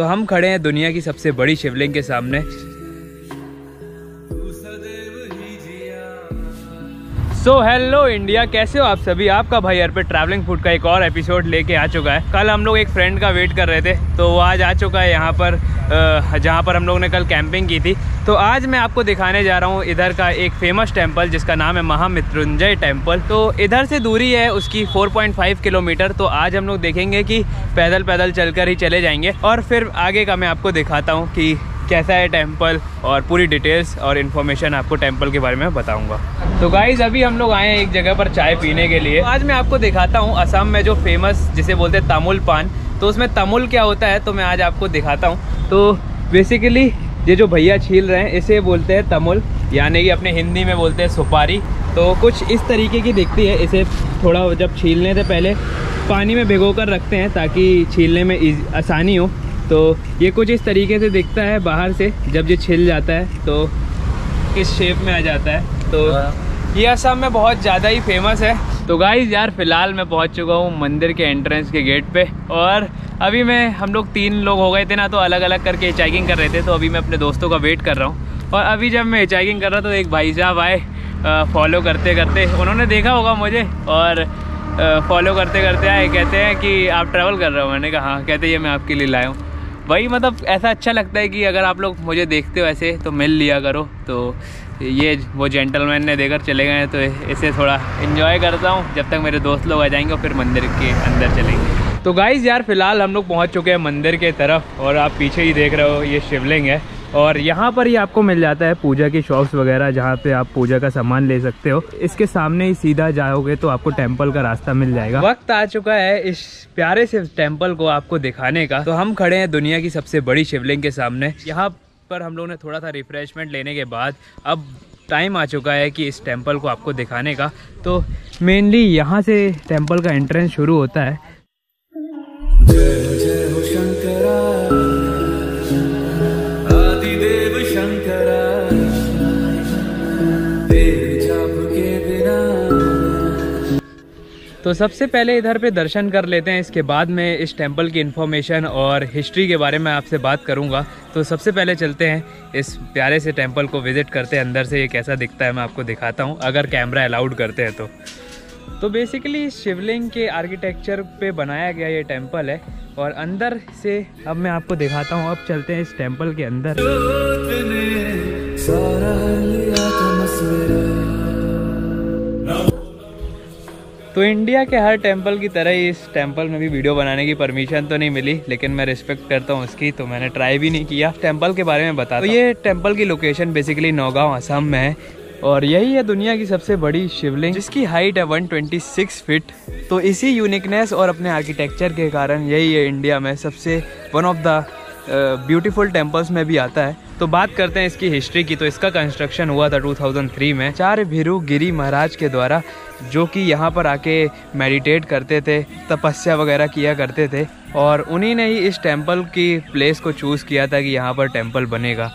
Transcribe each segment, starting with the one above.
तो हम खड़े हैं दुनिया की सबसे बड़ी शिवलिंग के सामने। सो हेलो इंडिया कैसे हो आप सभी? आपका भाई यार पे ट्रैवलिंग फ़ूड का एक और एपिसोड लेके आ चुका है। कल हम लोग एक फ्रेंड का वेट कर रहे थे तो वो आज आ चुका है यहाँ पर जहाँ पर हम लोग ने कल कैंपिंग की थी। तो आज मैं आपको दिखाने जा रहा हूँ इधर का एक फ़ेमस टेंपल जिसका नाम है महामृत्युंजय टेंपल तो इधर से दूरी है उसकी 4.5 किलोमीटर तो आज हम लोग देखेंगे कि पैदल पैदल चलकर ही चले जाएँगे। और फिर आगे का मैं आपको दिखाता हूँ कि कैसा है टेंपल और पूरी डिटेल्स और इन्फॉर्मेशन आपको टेंपल के बारे में बताऊँगा। तो गाइज़ अभी हम लोग आए हैं एक जगह पर चाय पीने के लिए। आज मैं आपको दिखाता हूँ असम में जो फ़ेमस जिसे बोलते हैं तमुल पान। तो उसमें तमुल क्या होता है तो मैं आज आपको दिखाता हूँ। तो बेसिकली ये जो भैया छील रहे हैं, इसे बोलते हैं तमुल। यानी कि अपने हिंदी में बोलते हैं सुपारी। तो कुछ इस तरीके की दिखती है, इसे थोड़ा जब छीलने से पहले पानी में भिगो कर रखते हैं, ताकि छीलने में आसानी हो। तो ये कुछ इस तरीके से दिखता है बाहर से, जब ये छिल जाता है तो इस शेप में आ जाता है। तो हाँ। ये असम में बहुत ज़्यादा ही फ़ेमस है। तो गाइज़ यार, फ़िलहाल मैं पहुँच चुका हूँ मंदिर के एंट्रेंस के गेट पे। और अभी मैं, हम लोग तीन लोग हो गए थे ना तो अलग अलग करके हिचाइकिंग कर रहे थे तो अभी मैं अपने दोस्तों का वेट कर रहा हूँ। और अभी जब मैं हिचाइकिंग कर रहा तो एक भाई साहब आए फॉलो करते करते उन्होंने देखा होगा मुझे, और फॉलो करते करते आए। कहते हैं कि, आप ट्रैवल कर रहे हो? मैंने कहा हाँ। कहते ये मैं आपके लिए लाया हूँ। वही मतलब ऐसा अच्छा लगता है कि अगर आप लोग मुझे देखते हो ऐसे तो मिल लिया करो। तो ये वो जेंटलमैन ने देकर चले गए तो इसे थोड़ा इन्जॉय करता हूँ। जब तक मेरे दोस्त लोग आ जाएँगे और फिर मंदिर के अंदर चलेंगे। तो गाइज़ यार, फ़िलहाल हम लोग पहुँच चुके हैं मंदिर के तरफ़ और आप पीछे ही देख रहे हो, ये शिवलिंग है। और यहाँ पर ही आपको मिल जाता है पूजा की शॉप्स वगैरह, जहाँ पे आप पूजा का सामान ले सकते हो। इसके सामने ही सीधा जाओगे तो आपको टेंपल का रास्ता मिल जाएगा। वक्त आ चुका है इस प्यारे से टेंपल को आपको दिखाने का। तो हम खड़े हैं दुनिया की सबसे बड़ी शिवलिंग के सामने। यहाँ पर हम लोगों ने थोड़ा सा रिफ्रेशमेंट लेने के बाद अब टाइम आ चुका है कि इस टेंपल को आपको दिखाने का। तो मेनली यहाँ से टेंपल का एंट्रेंस शुरू होता है। तो सबसे पहले इधर पे दर्शन कर लेते हैं, इसके बाद में इस टेंपल की इन्फॉर्मेशन और हिस्ट्री के बारे में आपसे बात करूँगा। तो सबसे पहले चलते हैं इस प्यारे से टेंपल को विज़िट करते हैं। अंदर से ये कैसा दिखता है मैं आपको दिखाता हूँ, अगर कैमरा अलाउड करते हैं तो। तो बेसिकली शिवलिंग के आर्किटेक्चर पे बनाया गया ये टेंपल है और अंदर से अब मैं आपको दिखाता हूँ, अब चलते हैं इस टेंपल के अंदर। तो इंडिया के हर टेंपल की तरह ही इस टेंपल में भी वीडियो बनाने की परमिशन तो नहीं मिली लेकिन मैं रिस्पेक्ट करता हूँ उसकी तो मैंने ट्राई भी नहीं किया। टेंपल के बारे में बता तो ये टेंपल की लोकेशन बेसिकली नौगांव असम में है और यही है दुनिया की सबसे बड़ी शिवलिंग जिसकी हाइट है 126 फीट तो इसी यूनिकनेस और अपने आर्किटेक्चर के कारण यही है इंडिया में सबसे one of the beautiful temples में भी आता है। तो बात करते हैं इसकी हिस्ट्री की। तो इसका कंस्ट्रक्शन हुआ था 2003 में। चार भिरु गिरी महाराज के द्वारा, जो कि यहाँ पर आके मेडिटेट करते थे, तपस्या वगैरह किया करते थे, और उन्हीं ने ही इस टेंपल की प्लेस को चूज़ किया था कि यहाँ पर टेंपल बनेगा।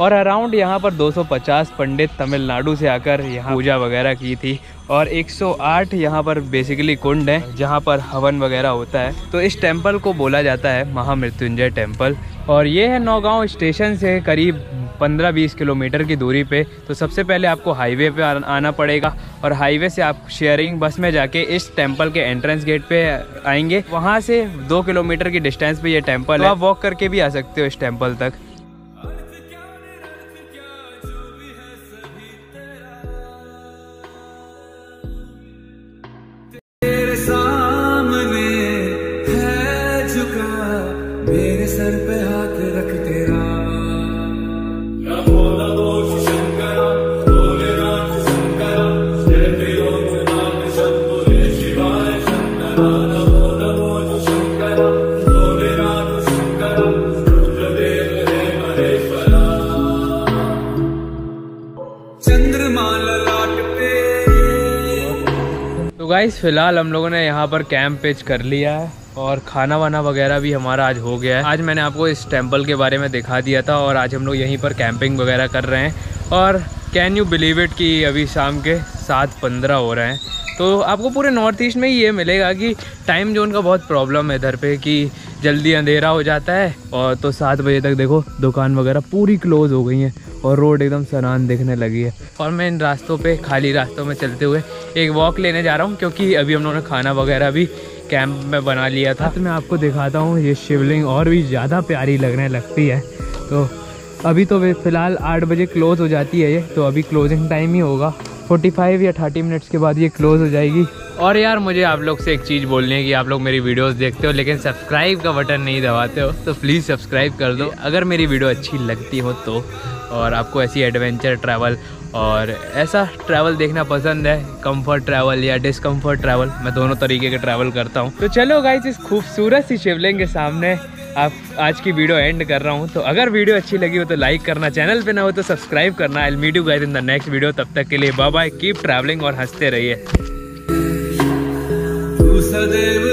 और अराउंड यहाँ पर 250 पंडित तमिलनाडु से आकर यहाँ पूजा वगैरह की थी और 108 यहाँ पर बेसिकली कुंड है, जहाँ पर हवन वगैरह होता है। तो इस टेंपल को बोला जाता है महामृत्युंजय टेंपल और ये है नौगांव स्टेशन से करीब 15-20 किलोमीटर की दूरी पे। तो सबसे पहले आपको हाईवे पे आना पड़ेगा और हाईवे से आप शेयरिंग बस में जाके इस टेंपल के एंट्रेंस गेट पे आएँगे। वहाँ से दो किलोमीटर की डिस्टेंस पे ये टेंपल तो है आप वॉक करके भी आ सकते हो इस टेंपल तक। गाइस, फ़िलहाल हम लोगों ने यहाँ पर कैंप पेज कर लिया है और खाना वाना वगैरह भी हमारा आज हो गया है। आज मैंने आपको इस टेंपल के बारे में दिखा दिया था और आज हम लोग यहीं पर कैंपिंग वगैरह कर रहे हैं। और कैन यू बिलीव इट कि अभी शाम के सात पंद्रह हो रहे हैं। तो आपको पूरे नॉर्थ ईस्ट में ही ये मिलेगा कि टाइम जोन का बहुत प्रॉब्लम है इधर पे कि जल्दी अंधेरा हो जाता है और तो सात बजे तक देखो, दुकान वगैरह पूरी क्लोज हो गई हैं और रोड एकदम सनान दिखने लगी है। और मैं इन रास्तों पे, खाली रास्तों में चलते हुए एक वॉक लेने जा रहा हूँ क्योंकि अभी हम लोगों ने खाना वगैरह भी कैंप में बना लिया था। तो मैं आपको दिखाता हूँ, ये शिवलिंग और भी ज़्यादा प्यारी लगने लगती है। तो अभी तो फ़िलहाल आठ बजे क्लोज़ हो जाती है ये तो अभी क्लोजिंग टाइम ही होगा। 45 या 30 मिनट्स के बाद ये क्लोज़ हो जाएगी। और यार, मुझे आप लोग से एक चीज़ बोलनी है कि आप लोग मेरी वीडियोस देखते हो, लेकिन सब्सक्राइब का बटन नहीं दबाते हो तो प्लीज़ सब्सक्राइब कर दो। अगर मेरी वीडियो अच्छी लगती हो तो और आपको ऐसी एडवेंचर ट्रैवल और ऐसा ट्रैवल देखना पसंद है कंफर्ट ट्रैवल या डिसकंफर्ट ट्रैवल मैं दोनों तरीके के ट्रैवल करता हूँ। तो चलो गाइस इस खूबसूरत सी शिवलिंग के सामने आप आज की वीडियो एंड कर रहा हूँ। तो अगर वीडियो अच्छी लगी हो तो लाइक करना चैनल पे ना हो तो सब्सक्राइब करना। I meet you guys in the next video तब तक के लिए बाय बाय कीप ट्रैवलिंग और हँसते रहिए। सदैव